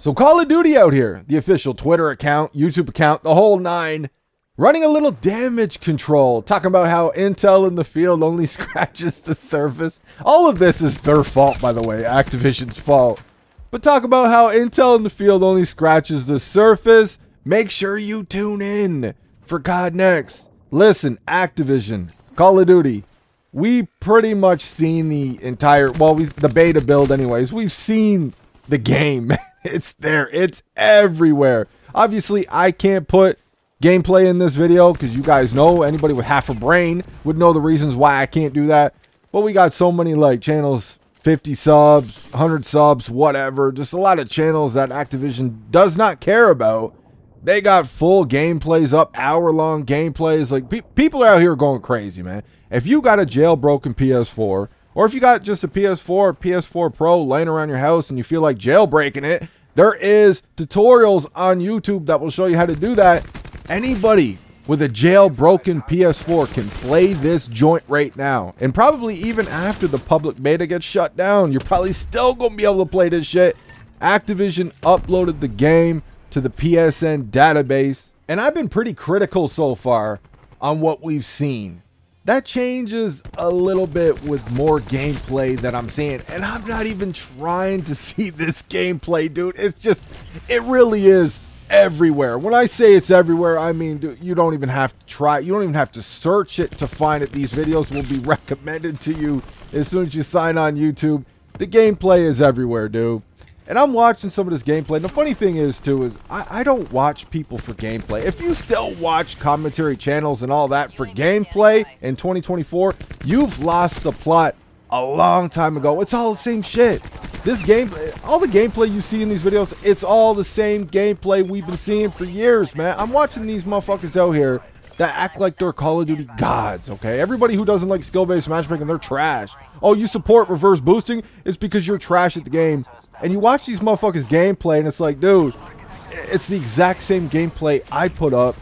So Call of Duty out here, the official Twitter account, YouTube account, the whole nine, running a little damage control, talking about how intel in the field only scratches the surface. All of this is their fault, by the way, Activision's fault. But talk about how intel in the field only scratches the surface. Make sure you tune in for COD Next. Listen, Activision, Call of Duty, we pretty much seen the entire, well, we, the beta build anyways. We've seen the game. It's there. It's everywhere. Obviously, I can't put gameplay in this video because you guys know anybody with half a brain would know the reasons why I can't do that. But we got so many like channels, 50 subs, 100 subs, whatever. Just a lot of channels that Activision does not care about. They got full gameplays up, hour long gameplays. Like pe people are out here going crazy, man. If you got a jailbroken PS4 or if you got just a PS4 PS4 Pro laying around your house and you feel like jailbreaking it, there is tutorials on YouTube that will show you how to do that. Anybody with a jailbroken PS4 can play this joint right now. And probably even after the public beta gets shut down, you're probably still going to be able to play this shit. Activision uploaded the game to the PSN database. And I've been pretty critical so far on what we've seen that changes a little bit with more gameplay that I'm seeing. And I'm not even trying to see this gameplay, dude. It's just, it really is everywhere. When I say it's everywhere, I mean, dude, you don't even have to try. You don't even have to search it to find it. These videos will be recommended to you as soon as you sign on YouTube. The gameplay is everywhere, dude. And I'm watching some of this gameplay. And the funny thing is, too, is I, I, don't watch people for gameplay. If you still watch commentary channels and all that for gameplay in 2024, you've lost the plot a long time ago. It's all the same shit. This game, all the gameplay you see in these videos, it's all the same gameplay we've been seeing for years, man. I'm watching these motherfuckers out here that act like they're Call of Duty gods, okay? Everybody who doesn't like skill-based matchmaking, they're trash. Oh, you support reverse boosting? It's because you're trash at the game. And you watch these motherfuckers gameplay, and it's like, dude, it's the exact same gameplay I put up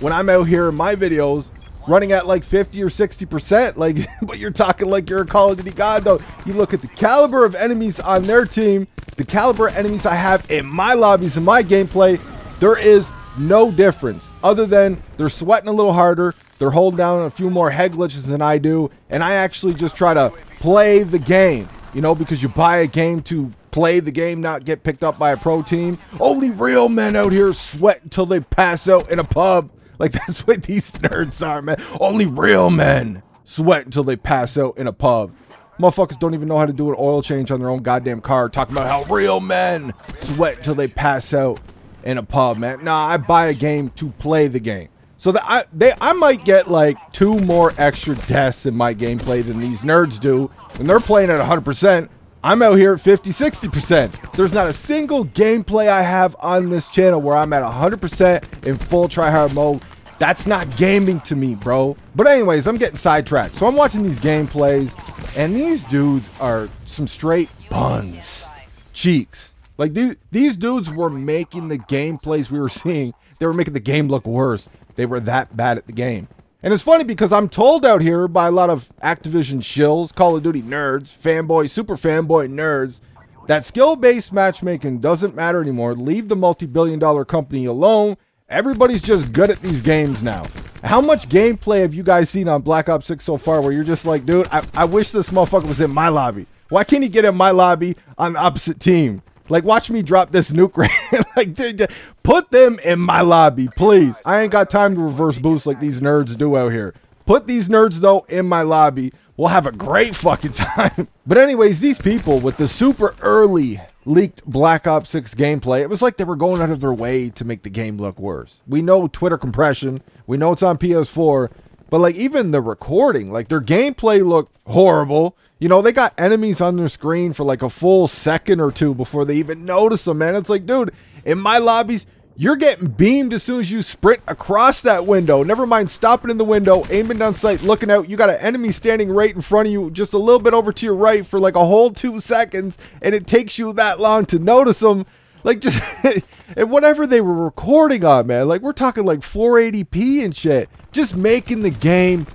when I'm out here in my videos running at like 50 or 60%. Like, but you're talking like you're a Call of Duty god, though. You look at the caliber of enemies on their team, the caliber of enemies I have in my lobbies, in my gameplay, there is no difference other than they're sweating a little harder. They're holding down a few more head glitches than I do. And I actually just try to play the game, you know, because you buy a game to play the game, not get picked up by a pro team. Only real men out here sweat until they pass out in a pub. Like that's what these nerds are, man. Only real men sweat until they pass out in a pub. Motherfuckers don't even know how to do an oil change on their own goddamn car. Talking about how real men sweat until they pass out in a pub, man. Nah, I buy a game to play the game. So that I they I might get like two more extra deaths in my gameplay than these nerds do when they're playing at 100%. I'm out here at 50, 60%. There's not a single gameplay I have on this channel where I'm at 100% in full tryhard mode. That's not gaming to me, bro. But anyways, I'm getting sidetracked. So I'm watching these gameplays, and these dudes are some straight buns. Cheeks. Like, these, these dudes were making the gameplays we were seeing, they were making the game look worse. They were that bad at the game. And it's funny because I'm told out here by a lot of Activision shills, Call of Duty nerds, fanboy, super fanboy nerds, that skill-based matchmaking doesn't matter anymore. Leave the multi-billion dollar company alone. Everybody's just good at these games now. How much gameplay have you guys seen on Black Ops 6 so far where you're just like, dude, I, I wish this motherfucker was in my lobby. Why can't he get in my lobby on the opposite team? Like, watch me drop this nuke right. like, dude, put them in my lobby, please. I ain't got time to reverse boost like these nerds do out here. Put these nerds, though, in my lobby. We'll have a great fucking time. but anyways, these people with the super early leaked Black Ops 6 gameplay, it was like they were going out of their way to make the game look worse. We know Twitter compression. We know it's on PS4. But like even the recording, like their gameplay looked horrible. You know, they got enemies on their screen for like a full second or two before they even notice them, man. It's like, dude, in my lobbies, you're getting beamed as soon as you sprint across that window. Never mind stopping in the window, aiming down sight, looking out. You got an enemy standing right in front of you, just a little bit over to your right for like a whole two seconds, and it takes you that long to notice them. Like just and whatever they were recording on, man. Like we're talking like 480p and shit. Just making the game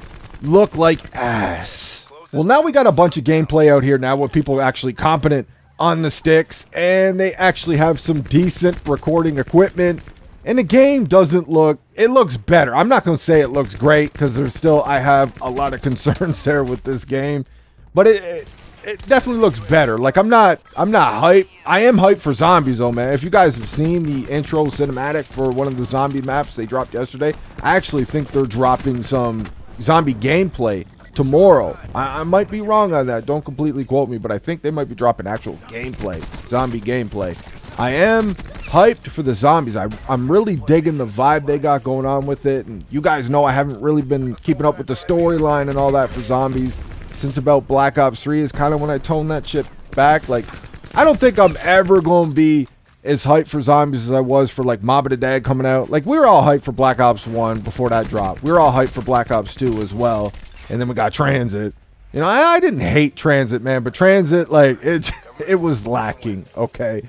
look like ass. Well, now we got a bunch of gameplay out here now with people are actually competent on the sticks, and they actually have some decent recording equipment. And the game doesn't look, it looks better. I'm not going to say it looks great because there's still, I have a lot of concerns there with this game. But it, it, it definitely looks better. Like I'm not, I'm not hype. I am hyped for zombies though, man. If you guys have seen the intro cinematic for one of the zombie maps they dropped yesterday, I actually think they're dropping some zombie gameplay tomorrow. I, I, might be wrong on that. Don't completely quote me, but I think they might be dropping actual gameplay, zombie gameplay. I am hyped for the zombies. I, I'm really digging the vibe they got going on with it. And you guys know I haven't really been keeping up with the storyline and all that for zombies since about Black Ops 3 is kind of when I toned that shit back. Like, I don't think I'm ever going to be as hyped for zombies as I was for like Mob of the Dead coming out. Like, we were all hyped for Black Ops 1 before that dropped. We were all hyped for Black Ops 2 as well and then we got TranZit. You know, I, I didn't hate TranZit, man, but TranZit, like, it, it was lacking, okay?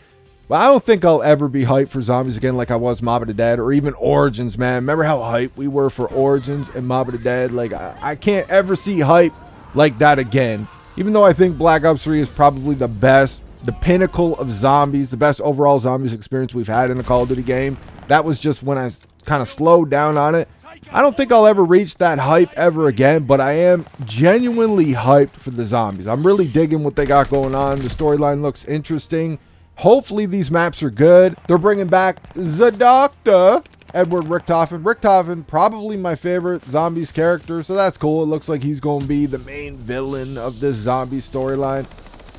But I don't think I'll ever be hyped for zombies again like I was Mob of the Dead or even Origins, man. Remember how hyped we were for Origins and Mob of the Dead? Like, I, I can't ever see hype like that again. Even though I think Black Ops 3 is probably the best, the pinnacle of zombies, the best overall zombies experience we've had in a Call of Duty game. That was just when I kind of slowed down on it I don't think I'll ever reach that hype ever again, but I am genuinely hyped for the zombies. I'm really digging what they got going on. The storyline looks interesting. Hopefully these maps are good. They're bringing back the Doctor, Edward Richtofen. Richtofen, probably my favorite zombies character, so that's cool. It looks like he's going to be the main villain of this zombie storyline.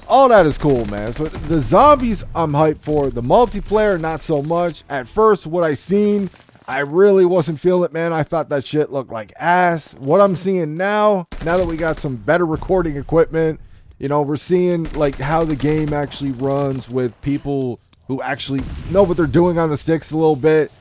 All that is cool, man. So the zombies I'm hyped for. The multiplayer, not so much. At first, what I seen I really wasn't feeling it, man. I thought that shit looked like ass. What I'm seeing now, now that we got some better recording equipment, you know, we're seeing like how the game actually runs with people who actually know what they're doing on the sticks a little bit.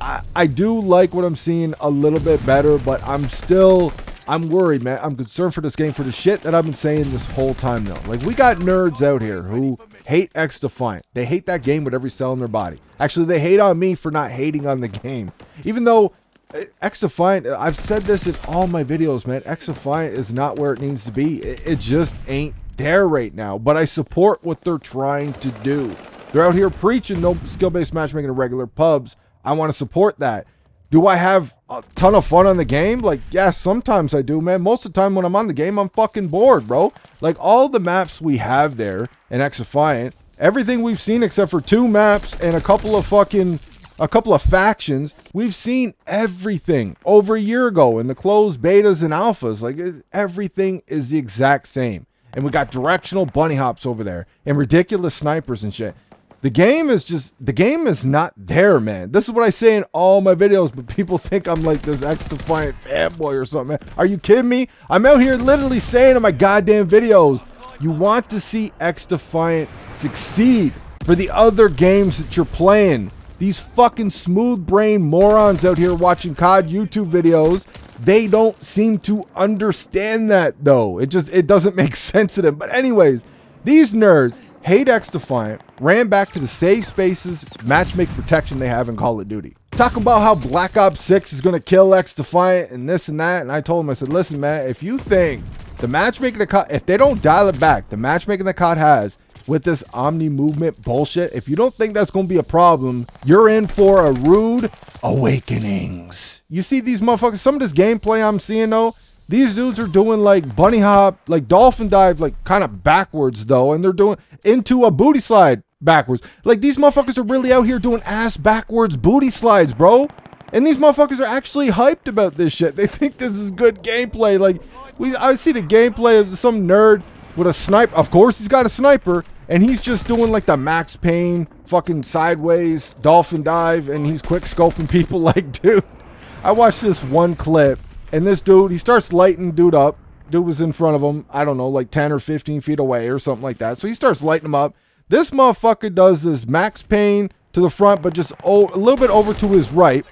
I, do like what I'm seeing a little bit better, but I'm still I'm worried, man. I'm concerned for this game for the shit that I've been saying this whole time, though. Like, we got nerds out here who hate XDefiant. They hate that game with every cell in their body. Actually, they hate on me for not hating on the game. Even though uh, XDefiant, I've said this in all my videos, man. XDefiant is not where it needs to be. It, it just ain't there right now. But I support what they're trying to do. They're out here preaching no skill-based matchmaking in regular pubs. I want to support that. Do I have a ton of fun on the game? Like, yeah, sometimes I do, man. Most of the time when I'm on the game, I'm fucking bored, bro. Like, all the maps we have there in XDefiant, everything we've seen except for two maps and a couple of fucking, a couple of factions, we've seen everything over a year ago in the closed betas and alphas. Like, everything is the exact same. And we got directional bunny hops over there and ridiculous snipers and shit. The game is just the game is not there, man. This is what I say in all my videos, but people think I'm like this XDefiant fanboy or something. Man. Are you kidding me? I'm out here literally saying in my goddamn videos, you want to see XDefiant succeed for the other games that you're playing. These fucking smooth brain morons out here watching COD YouTube videos, they don't seem to understand that though. It just it doesn't make sense to them. But anyways, these nerds hate XDefiant, ran back to the safe spaces, matchmaking protection they have in Call of Duty. Talking about how Black Ops 6 is going to kill XDefiant and this and that. And I told him, I said, listen, man, if you think the matchmaking the COD, if they don't dial it back, the matchmaking the COD has with this omnimovement bullshit, if you don't think that's going to be a problem, you're in for a rude awakenings. You see these motherfuckers, some of this gameplay I'm seeing though, these dudes are doing like bunny hop, like dolphin dive, like kind of backwards though, and they're doing into a booty slide backwards. Like these motherfuckers are really out here doing ass backwards booty slides, bro. And these motherfuckers are actually hyped about this shit. They think this is good gameplay. Like we, I see the gameplay of some nerd with a sniper. Of course, he's got a sniper, and he's just doing like the Max Payne fucking sideways dolphin dive, and he's quick scoping people. Like, dude, I watched this one clip and this dude, he starts lighting dude up. Dude was in front of him, I don't know, like 10 or 15 feet away or something like that. So he starts lighting him up. This motherfucker does this Max Payne to the front, but just a little bit over to his right.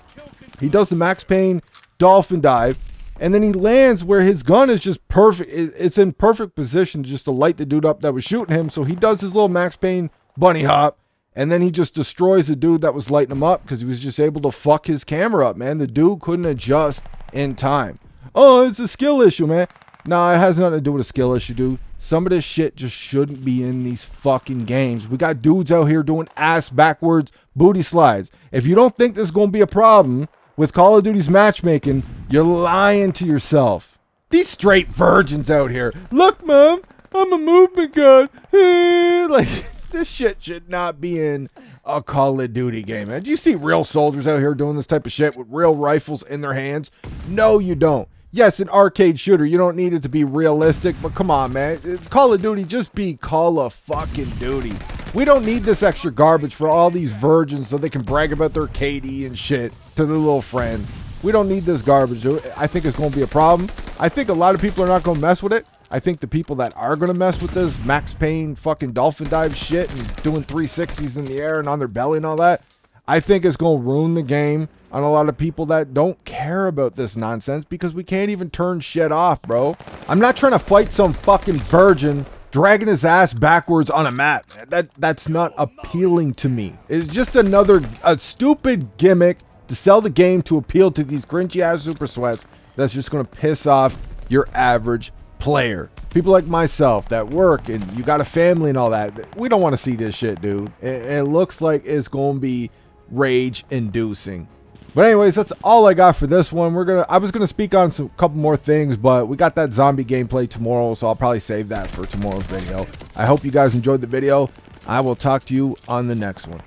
He does the Max Payne dolphin dive. And then he lands where his gun is just perfect. It's in perfect position just to light the dude up that was shooting him. So he does his little Max Payne bunny hop. And then he just destroys the dude that was lighting him up because he was just able to fuck his camera up, man. The dude couldn't adjust in time. Oh, it's a skill issue, man. Nah, it has nothing to do with a skill issue, dude. some of this shit just shouldn't be in these fucking games. We got dudes out here doing ass backwards booty slides. If you don't think there's going to be a problem with Call of Duty's matchmaking, you're lying to yourself. These straight virgins out here. Look, mom, I'm a movement god. like this shit should not be in a Call of Duty game. Man. Do you see real soldiers out here doing this type of shit with real rifles in their hands? No, you don't. Yes, an arcade shooter. You don't need it to be realistic, but come on, man. Call of Duty, just be Call of fucking Duty. We don't need this extra garbage for all these virgins so they can brag about their KD and shit to their little friends. We don't need this garbage. I think it's going to be a problem. I think a lot of people are not going to mess with it. I think the people that are going to mess with this Max Payne fucking dolphin dive shit and doing 360s in the air and on their belly and all that, I think it's going to ruin the game on a lot of people that don't care about this nonsense because we can't even turn shit off, bro. I'm not trying to fight some fucking virgin dragging his ass backwards on a mat. That that's not appealing to me. It's just another a stupid gimmick to sell the game to appeal to these cringy ass super sweats that's just going to piss off your average player. People like myself that work and you got a family and all that. We don't want to see this shit, dude. It, it looks like it's going to be rage inducing. But anyways, that's all I got for this one. We're gonna I was gonna speak on some couple more things, but we got that zombie gameplay tomorrow, so I'll probably save that for tomorrow's video. I hope you guys enjoyed the video. I will talk to you on the next one.